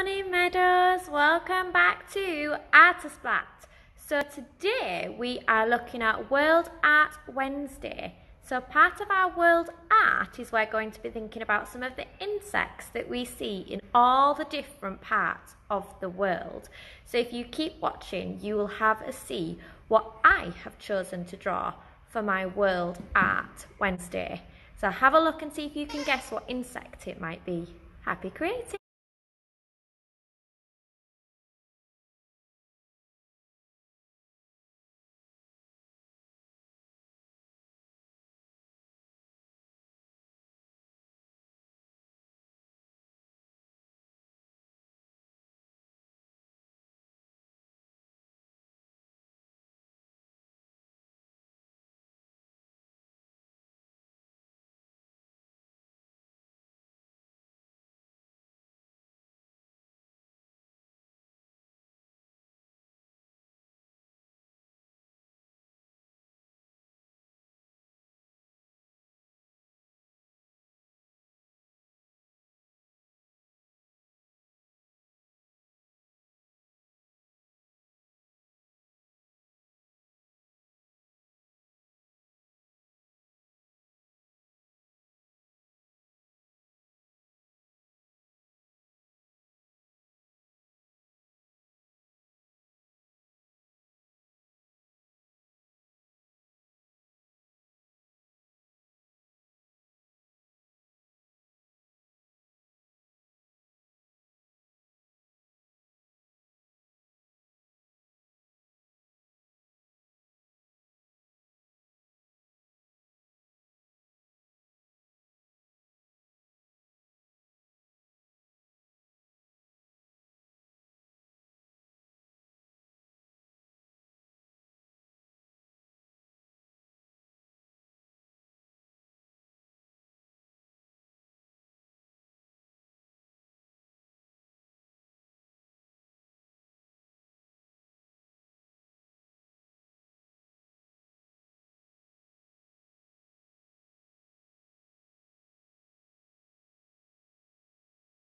morning, Meadows. Welcome back to Art a'Splat. So today we are looking at World Art Wednesday. So part of our world art is we're going to be thinking about some of the insects that we see in all the different parts of the world. So if you keep watching, you will have a see what I have chosen to draw for my World Art Wednesday. So have a look and see if you can guess what insect it might be. Happy creating!